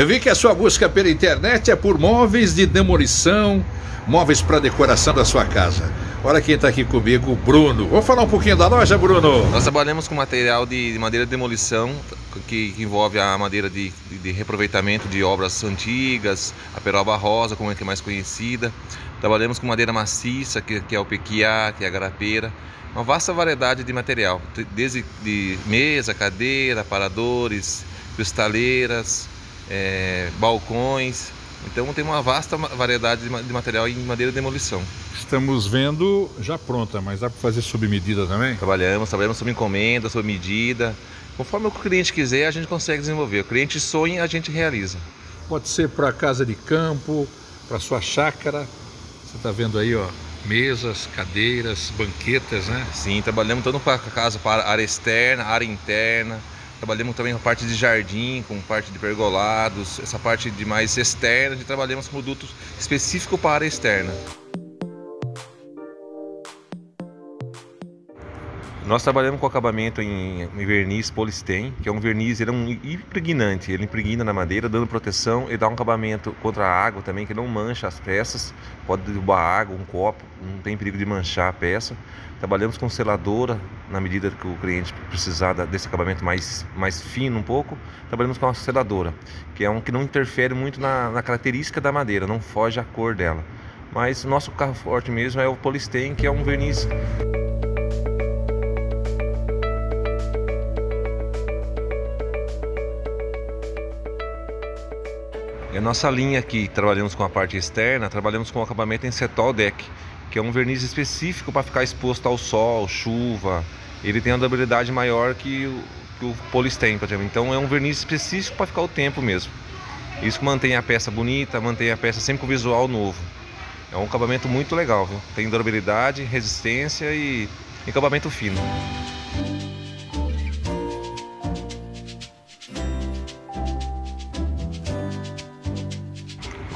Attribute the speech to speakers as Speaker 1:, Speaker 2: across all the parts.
Speaker 1: Eu vi que a sua busca pela internet é por móveis de demolição, móveis para decoração da sua casa. Olha quem está aqui comigo, o Bruno. Vou falar um pouquinho da loja, Bruno.
Speaker 2: Nós trabalhamos com material de madeira de demolição, que, envolve a madeira de, de, de, reaproveitamento de obras antigas, a peroba rosa, como é que é mais conhecida. Trabalhamos com madeira maciça, que, que é o pequiá, que é a garapeira. Uma vasta variedade de material, desde de mesa, cadeira, paradores, cristaleiras, é, balcões, então tem uma vasta variedade de material em madeira de demolição.
Speaker 1: Estamos vendo já pronta, mas dá para fazer sob medida também?
Speaker 2: Trabalhamos, trabalhamos sob encomenda, sob medida. Conforme o cliente quiser, a gente consegue desenvolver. O cliente sonha, a gente realiza.
Speaker 1: Pode ser para casa de campo, para sua chácara. Você está vendo aí, ó, mesas, cadeiras, banquetas, né?
Speaker 2: Sim, trabalhamos tanto para casa, para área externa, área interna. Trabalhamos também com a parte de jardim, com parte de pergolados, essa parte de mais externa, de trabalhamos com produtos específicos para a externa. Nós trabalhamos com acabamento em, verniz polistem, que é um verniz, ele é um impregnante, ele impregna na madeira, dando proteção e dá um acabamento contra a água também, que não mancha as peças, pode derrubar água, um copo, não tem perigo de manchar a peça. Trabalhamos com seladora, na medida que o cliente precisar desse acabamento mais, mais fino um pouco, trabalhamos com a seladora, que é um que não interfere muito na, na característica da madeira, não foge a cor dela. Mas nosso carro forte mesmo é o polistem, que é um verniz E a nossa linha aqui, trabalhamos com a parte externa, trabalhamos com acabamento em Cetol Deck, que é um verniz específico para ficar exposto ao sol, chuva. Ele tem uma durabilidade maior que o, que o por exemplo. Então é um verniz específico para ficar o tempo mesmo. Isso mantém a peça bonita, mantém a peça sempre com visual novo. É um acabamento muito legal, viu? Tem durabilidade, resistência e acabamento fino.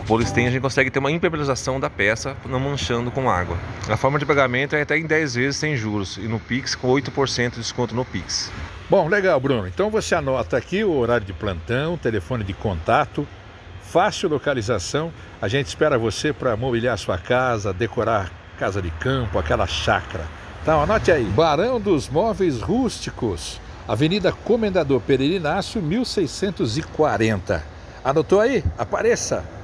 Speaker 2: O Polisten a gente consegue ter uma impermeabilização da peça não manchando com água. A forma de pagamento é até em 10 vezes sem juros e no Pix com 8% de desconto no Pix.
Speaker 1: Bom, legal, Bruno. Então você anota aqui o horário de plantão, telefone de contato, fácil localização. A gente espera você para mobiliar sua casa, decorar casa de campo, aquela chácara. Então anote aí. Barão dos Móveis Rústicos, Avenida Comendador Pereira Inácio, 1640. Anotou aí? Apareça!